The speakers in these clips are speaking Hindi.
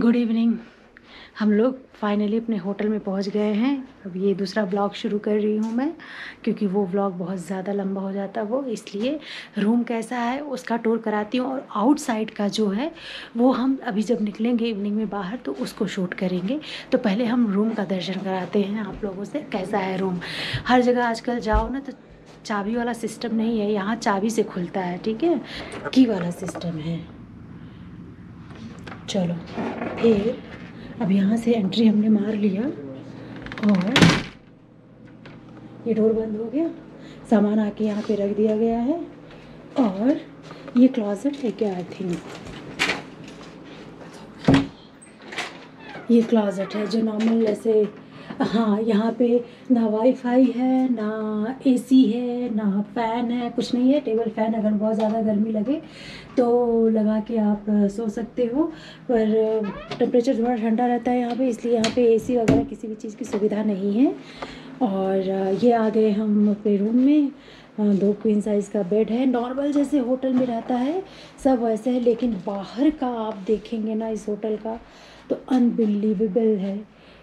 गुड इवनिंग हम लोग फाइनली अपने होटल में पहुँच गए हैं। अब ये दूसरा ब्लॉग शुरू कर रही हूँ मैं, क्योंकि वो ब्लॉग बहुत ज़्यादा लंबा हो जाता है वो, इसलिए रूम कैसा है उसका टूर कराती हूँ और आउटसाइड का जो है, वो हम अभी जब निकलेंगे इवनिंग में बाहर तो उसको शूट करेंगे। तो पहले हम रूम का दर्शन कराते हैं आप लोगों से, कैसा है रूम हर जगह आजकल जाओ ना तो चाबी वाला सिस्टम नहीं है, यहाँ चाबी से खुलता है, ठीक है? की वाला सिस्टम है। चलो। फिर अब यहाँ से एंट्री हमने मार लिया और ये डोर बंद हो गया। सामान आके यहाँ पे रख दिया गया है और ये क्लॉजेट है क्या आई थिंक ये क्लॉजेट है जो नॉर्मल ऐसे हाँ यहाँ पे ना वाईफाई है, ना एसी है, ना फ़ैन है, कुछ नहीं है। टेबल फ़ैन अगर बहुत ज़्यादा गर्मी लगे तो लगा के आप सो सकते हो। पर टेम्परेचर थोड़ा ठंडा रहता है यहाँ पे, इसलिए यहाँ पे एसी वगैरह किसी भी चीज़ की सुविधा नहीं है। और ये आ गए हम अपने रूम में। दो क्वीन साइज़ का बेड है। नॉर्मल जैसे होटल में रहता है, सब वैसे है, लेकिन बाहर का आप देखेंगे ना इस होटल का तो अनबिलीवेबल है।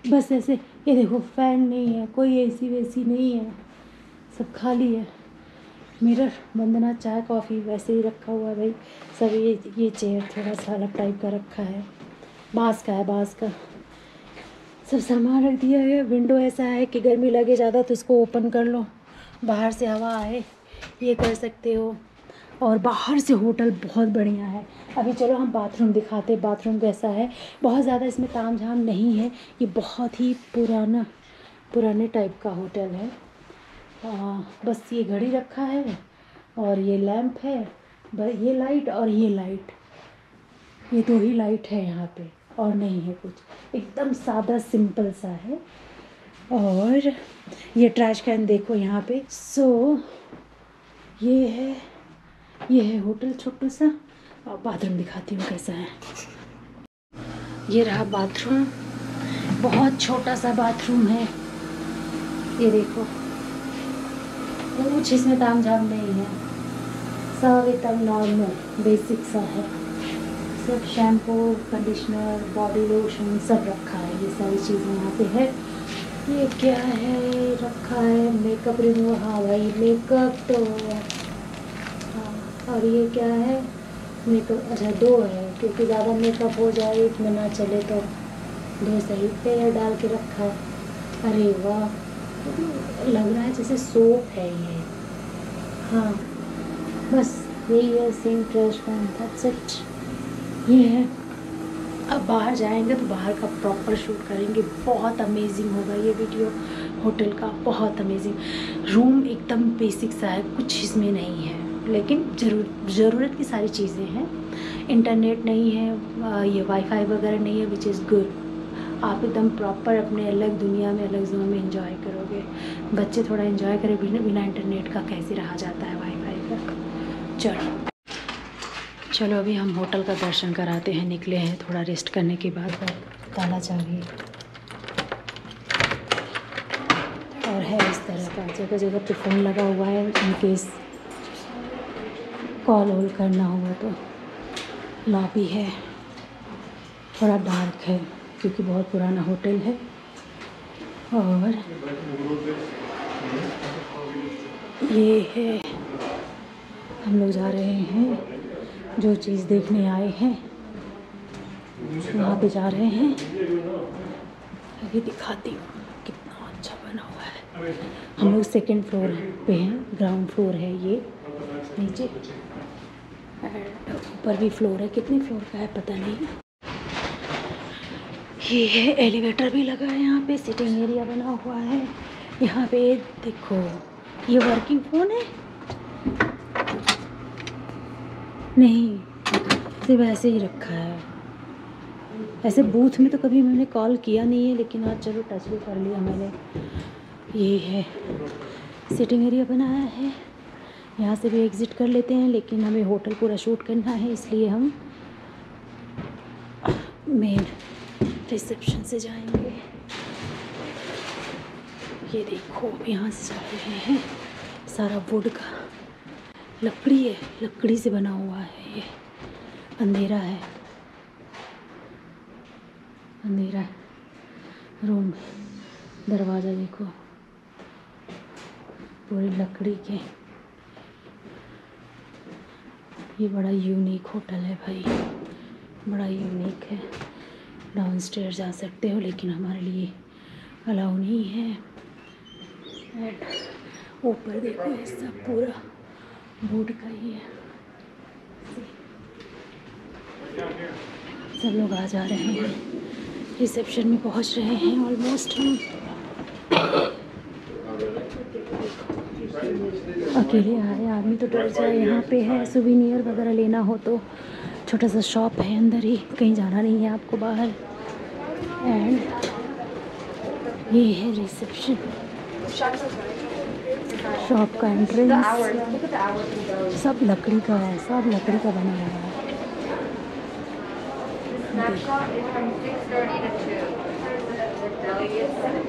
बस ऐसे, ये देखो फ़ैन नहीं है, कोई एसी वेसी नहीं है, सब खाली है। मिरर वंदना चाय, कॉफ़ी, वैसे ही रखा हुआ है भाई। सब ये ये चेयर थोड़ा सा अलग टाइप का रखा है। बाँस का है, बाँस का। सब सामान रख दिया है। विंडो ऐसा है कि गर्मी लगे ज़्यादा तो इसको ओपन कर लो। बाहर से हवा आए, ये कर सकते हो। और बाहर से होटल बहुत बढ़िया है। अभी चलो हम बाथरूम दिखाते बाथरूम कैसा है? बहुत ज़्यादा इसमें ताम झाम नहीं है। ये बहुत ही पुराना, पुराने टाइप का होटल है। आ, बस ये घड़ी रखा है और ये लैंप है ये लाइट और ये लाइट। ये दो ही लाइट है यहाँ पे और नहीं है कुछ। एकदम सादा सिंपल सा है। और ये ट्रैश कैन देखो यहाँ पे। सो so, ये है ये है होटल छोटू सा। और बाथरूम दिखाती हूँ कैसा है। ये रहा बाथरूम। बहुत छोटा सा बाथरूम है। ये देखो। कुछ इसमें ताम झाम नहीं है सब एकदम नॉर्मल बेसिक सा है। सब शैम्पू कंडीशनर बॉडी लोशन सब रखा है, ये सारी चीज़ें यहाँ पे है। ये क्या है? रखा है मेकअप रिमूवर हाँ भाई मेकअप तो हाँ। और ये क्या है? मेकअप अच्छा दो है, क्योंकि ज़्यादा मेकअप हो जाए एक ना चले तो दो सही। पेयर डाल के रखा है। अरे वाह! लग रहा है जैसे सोप है ये। हाँ बस यही है सेम ट्रेश दैट्स इट ये है। अब बाहर जाएँगे तो बाहर का प्रॉपर शूट करेंगे। बहुत अमेजिंग होगा ये वीडियो होटल का बहुत अमेजिंग रूम एकदम बेसिक सा है, कुछ इसमें नहीं है। लेकिन ज़रूर, ज़रूरत की सारी चीज़ें हैं। इंटरनेट नहीं है ये वाईफाई वगैरह नहीं है विच इज़ गुड आप एकदम प्रॉपर अपने अलग दुनिया में, अलग जोन में इंजॉय करोगे। बच्चे थोड़ा इंजॉय करें, बिना बिना इंटरनेट का कैसे रहा जाता है वाईफाई का? चलो। चलो, अभी हम होटल का दर्शन कराते हैं, निकले हैं, थोड़ा रेस्ट करने के बाद ताला चाहिए और है इस तरह का जगह जगह पे फ़ोन लगा हुआ है इनकेस कॉल वॉल करना होगा तो। लॉबी है, थोड़ा डार्क है। क्योंकि बहुत पुराना होटल है। और ये है, हम लोग जा रहे हैं, जो चीज़ देखने आए हैं, वहाँ पे जा रहे हैं। अभी दिखाती हूँ कितना अच्छा बना हुआ है। हम लोग सेकेंड फ्लोर पे हैं ग्राउंड फ्लोर है ये, नीचे। ऊपर भी फ्लोर है, कितने फ्लोर का है पता नहीं। ये है एलिवेटर भी लगा है यहाँ पे सिटिंग एरिया बना हुआ है। यहाँ पे देखो, ये वर्किंग फ़ोन है? नहीं, सिर्फ़ ऐसे ही रखा है। ऐसे बूथ में तो कभी मैंने कॉल किया नहीं है, लेकिन आज चलो टच भी कर लिया मैंने। ये है सिटिंग एरिया बनाया है। यहाँ से भी एग्ज़िट कर लेते हैं, लेकिन हमें होटल पूरा शूट करना है, इसलिए हम मेन रिसेप्शन से जाएँगे। ये देखो, यहाँ से जा रहे हैं। सारा वुड का लकड़ी है, लकड़ी से बना हुआ है ये। अंधेरा है। अंधेरा रूम दरवाज़ा देखो। पूरी लकड़ी के। ये बड़ा यूनिक होटल है भाई। बड़ा यूनिक है। डाउन जा सकते हो, लेकिन हमारे लिए अलाउ नहीं है। ऊपर देखो, ये सब पूरा बोर्ड का ही है। सब लोग आ जा रहे हैं। रिसेप्शन में पहुँच रहे हैं ऑलमोस्ट हम। अकेले आए, आदमी तो डर जाए, यहाँ पे है सुवीनियर वगैरह लेना हो तो। छोटा सा शॉप है अंदर ही। कहीं जाना नहीं है आपको बाहर। एंड ये है रिसेप्शन शॉप का एंट्रेंस सब लकड़ी का है, सब लकड़ी का बना हुआ है।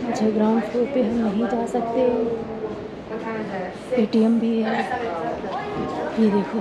अच्छा ग्राउंड फ्लोर पे हम नहीं जा सकते। एटीएम भी है। ये देखो।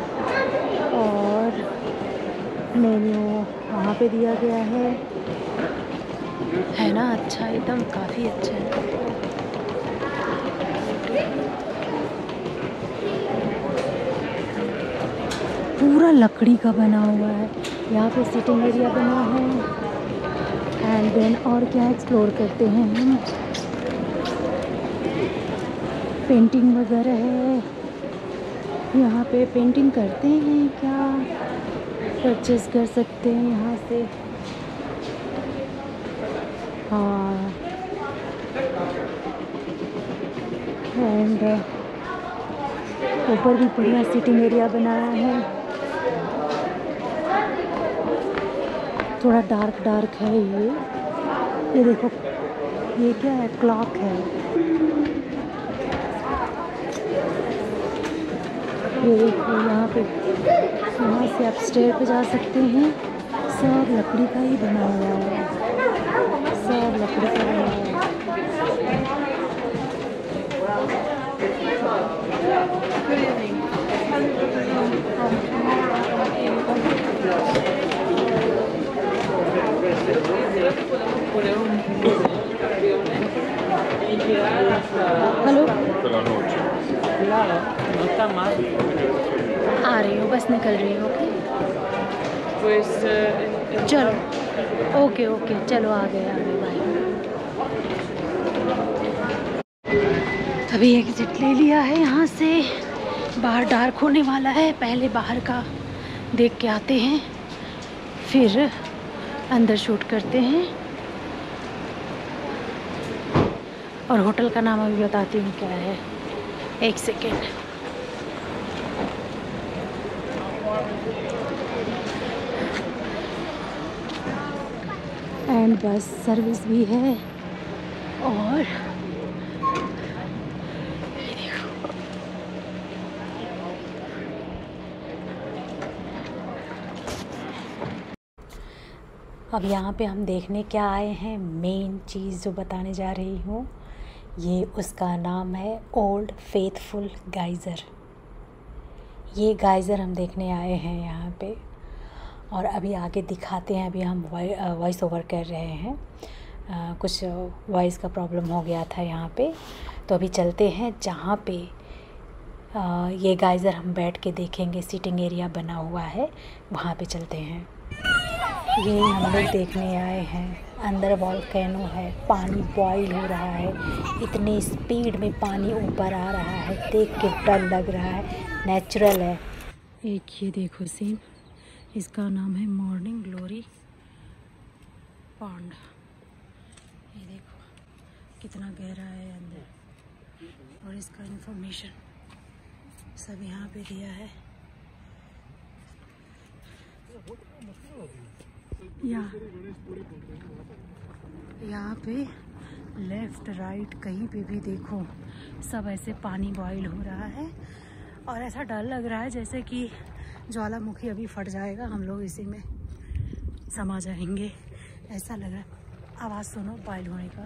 मेन्यू वहाँ पे दिया गया है। है ना? अच्छा एकदम काफ़ी अच्छा है। पूरा लकड़ी का बना हुआ है। यहाँ पे सिटिंग एरिया बना है। एंड देन और क्या एक्सप्लोर करते हैं हम? पेंटिंग वगैरह है। यहाँ पे पेंटिंग करते हैं क्या? परचेज कर सकते हैं यहाँ से। हाँ। एंड ऊपर भी बढ़िया सिटिंग एरिया बनाया है। थोड़ा डार्क डार्क है ये। ये देखो, ये क्या है? क्लॉक है। ये देखो, यहाँ पे यहाँ से आप स्टेयर पे जा सकते हैं सब लकड़ी का ही बना हुआ है सब लकड़ी का बना हुआ है hello Claro, no está mal. बस निकल रही हूँ ओके el- चलो। ओके ओके चलो आ गए आ गए बाय अभी एग्जिट ले लिया है यहाँ से। बाहर डार्क होने वाला है पहले बाहर का देख के आते हैं फिर अंदर शूट करते हैं। और होटल का नाम अभी बताती हूँ क्या है। एक सेकेंड एंड बस सर्विस भी है। और अब यहाँ पे हम देखने क्या आए हैं। मेन चीज़ जो बताने जा रही हूँ, ये उसका नाम है ओल्ड फेथफुल गाइज़र। ये गाइज़र हम देखने आए हैं यहाँ पे। और अभी आगे दिखाते हैं अभी हम वॉइस ओवर कर रहे हैं। अ, कुछ वॉइस का प्रॉब्लम हो गया था यहाँ पे। तो अभी चलते हैं जहाँ पे अ, ये गाइज़र हम बैठ के देखेंगे सीटिंग एरिया बना हुआ है वहाँ पे चलते हैं। ये हम लोग देखने आए हैं अंदर वॉल्केनो है पानी बॉईल हो रहा है इतनी स्पीड में पानी ऊपर आ रहा है देख के डर लग रहा है नेचुरल है। एक ये देखो सीन इसका नाम है मॉर्निंग ग्लोरी पॉन्ड ये देखो, कितना गहरा है अंदर। और इसका इंफॉर्मेशन सब यहाँ पे दिया है। यहाँ पे लेफ़्ट राइट कहीं पे भी देखो, सब ऐसे पानी बॉईल हो रहा है। और ऐसा डर लग रहा है जैसे कि ज्वालामुखी अभी फट जाएगा, हम लोग इसी में समा जाएँगे। ऐसा लग रहा है। आवाज़ सुनो बॉयल होने का।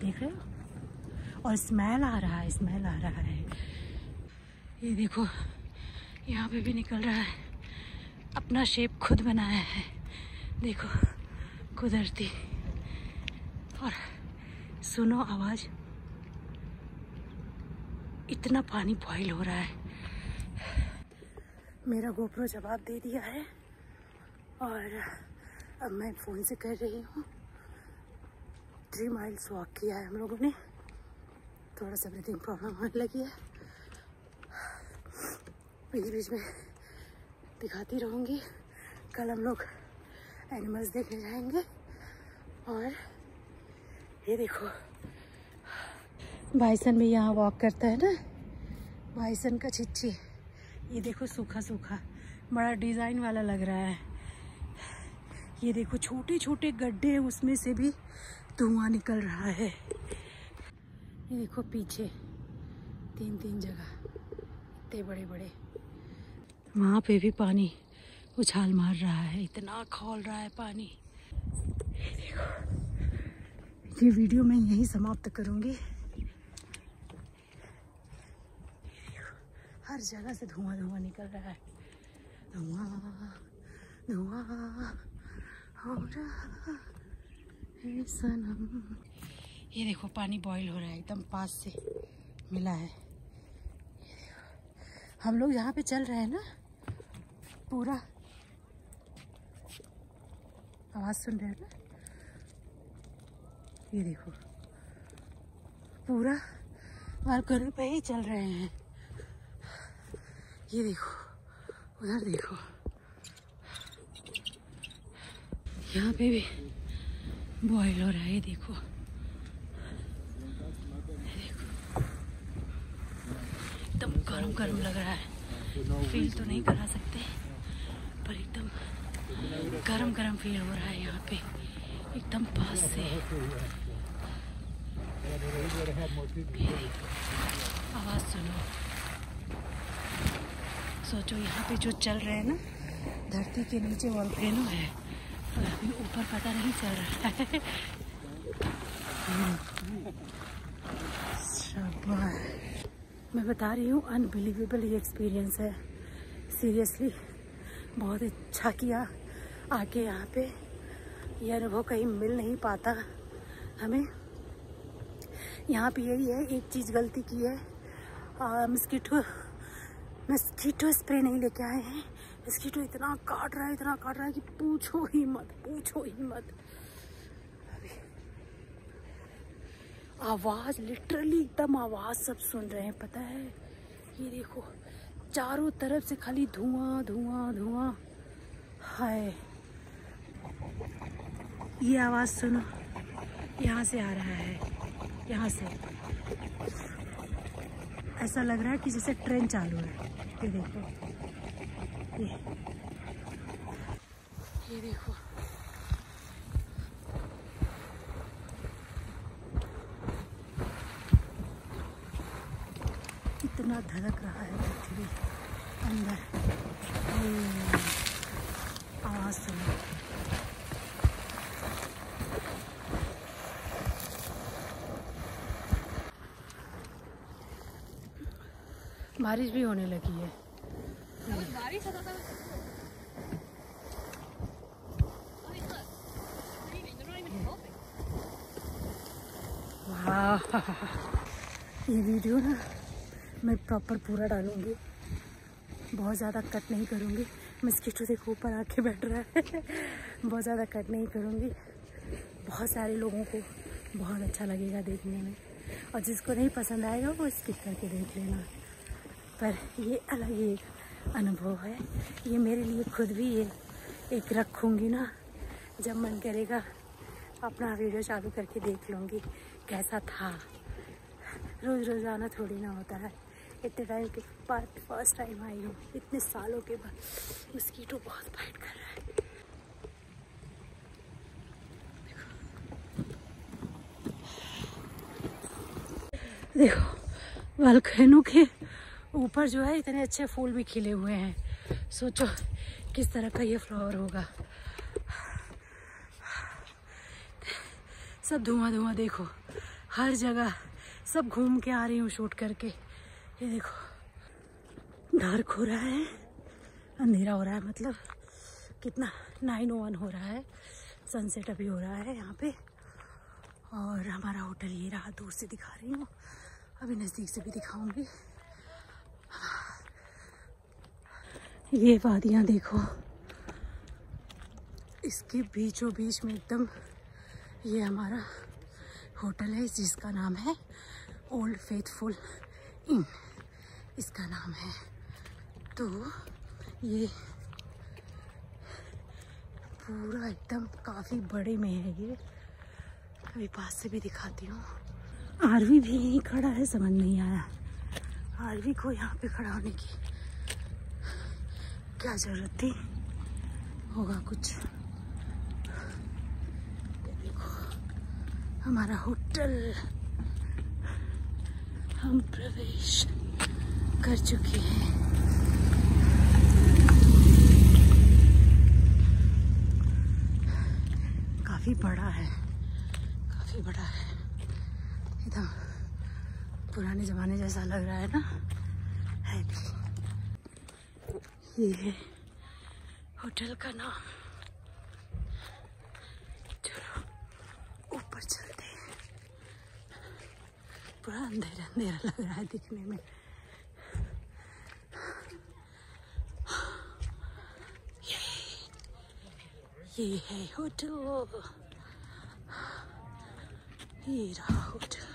देख रहे हो? और स्मेल आ रहा है स्मेल आ रहा है। ये देखो, यहाँ पे भी निकल रहा है। अपना शेप खुद बनाया है। देखो, कुदरती। और सुनो आवाज़। इतना पानी बॉयल हो रहा है। मेरा गोप्रो जवाब दे दिया है और अब मैं फ़ोन से कर रही हूँ। थ्री माइल्स वॉक किया है हम लोगों ने। थोड़ा सा ब्रीथिंग प्रॉब्लम होने लगी है। बीच बीच में दिखाती रहूँगी। कल हम लोग एनिमल्स देखने जाएँगे। और ये देखो बाइसन भी यहाँ वॉक करता है ना? बाइसन का छिच्ची ये देखो सूखा सूखा, बड़ा डिज़ाइन वाला लग रहा है। ये देखो छोटे छोटे गड्ढे हैं, उसमें से भी धुआँ निकल रहा है। ये देखो पीछे, तीन तीन जगह, इतने बड़े बड़े। वहाँ पे भी पानी उछाल मार रहा है, इतना खोल रहा है पानी। ये देखो, ये वीडियो मैं यहीं समाप्त करूँगी। हर जगह से धुआँ धुआँ निकल रहा है। धुआँ धुआँ ये देखो, पानी बॉईल हो रहा है, एकदम पास से मिला है। हम लोग यहाँ पे चल रहे हैं ना? पूरा। आवाज़ सुन रहे हैं ना? ये देखो। पूरा। बालकनी पे ही चल रहे हैं। ये देखो उधर देखो यहाँ पे भी बॉयल हो रहा है ये देखो एकदम गर्म गर्म लग रहा है फील तो नहीं करा सकते पर एकदम गर्म गर्म फील हो रहा है यहाँ पे एकदम पास से आवाज़ सुनो सोचो, यहाँ पे जो चल रहे हैं ना, धरती के नीचे वॉल्केनो है। और अभी ऊपर पता नहीं चल रहा है। मैं बता रही हूँ अनबिलीवेबल ये एक्सपीरियंस है। सीरियसली बहुत अच्छा किया। आके यहाँ पे ये अनुभव कहीं मिल नहीं पाता हमें। यहाँ पे यही है, एक चीज़ गलती की है। मस्कीटो मस्कीटो स्प्रे नहीं लेके आए हैं। मस्कीटो इतना काट रहा है, इतना काट रहा है कि पूछो ही मत, पूछो ही मत। आवाज़ लिटरली एकदम आवाज़ सब सुन रहे हैं, पता है? ये देखो, चारों तरफ़ से खाली धुआँ धुआँ धुआँ। हाय। ये आवाज़ सुनो। यहाँ से आ रहा है। यहाँ से। ऐसा लग रहा है कि जैसे ट्रेन चालू है। ये देखो। ये। ये देखो। इतना धड़क रहा है पृथ्वी अंदर ये आवाज़ सुनो बारिश भी होने लगी है। ये वीडियो ना मैं प्रॉपर पूरा डालूँगी। बहुत ज़्यादा कट नहीं करूँगी। मस्कीटो देखो, ऊपर आके बैठ रहा है। बहुत ज़्यादा कट नहीं करूँगी। बहुत सारे लोगों को बहुत अच्छा लगेगा देखने में। और जिसको नहीं पसंद आएगा, वो स्किप करके देख लेना। पर ये अलग ही अनुभव है। ये मेरे लिए खुद भी ये एक रखूँगी ना, जब मन करेगा, अपना वीडियो चालू करके देख लूँगी, कैसा था। रोज़ रोज़ आना थोड़ी ना होता है। इतने टाइम के बाद फ़र्स्ट टाइम आई हूँ। इतने सालों के बाद मस्कीटो बहुत फाइट कर रहा है। देखो बालखनों के ऊपर जो है इतने अच्छे फूल भी खिले हुए हैं। सोचो किस तरह का ये फ्लावर होगा। सब धुआँ धुआँ देखो। हर जगह सब घूम के आ रही हूँ शूट करके। ये देखो। डार्क हो रहा है। अंधेरा हो रहा है मतलब। कितना नाइन ओ वन हो रहा है। सनसेट अभी हो रहा है यहाँ पे। और हमारा होटल ये रहा, दूर से दिखा रही हूँ। अभी नज़दीक से भी दिखाऊँगी। ये वादियाँ देखो। इसके बीचों बीच में एकदम ये हमारा होटल है, जिसका नाम है ओल्ड फेथफुल इन। इसका नाम है। तो ये पूरा एकदम काफ़ी बड़े में है ये। अभी पास से भी दिखाती हूँ। आरवी भी यहीं खड़ा है, समझ नहीं आया। आरवी को यहाँ पे खड़ा होने की क्या ज़रूरत थी? होगा कुछ। देखो, हमारा होटल। हम प्रवेश कर चुके हैं। काफ़ी बड़ा है। काफ़ी बड़ा है। एकदम पुराने जमाने जैसा लग रहा है ना? है भी ये होटल का नाम। चलो, ऊपर चलते हैं। पूरा अंधेरा अंधेरा लग रहा है दिखने में। ये ये है होटल। ये रहा होटल।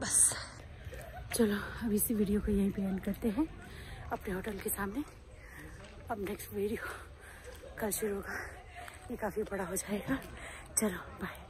बस। चलो, अब इसी वीडियो को यहीं पे एंड करते हैं। अपने होटल के सामने। अब नेक्स्ट वीडियो कल शुरू होगा। ये काफ़ी बड़ा हो जाएगा। चलो बाय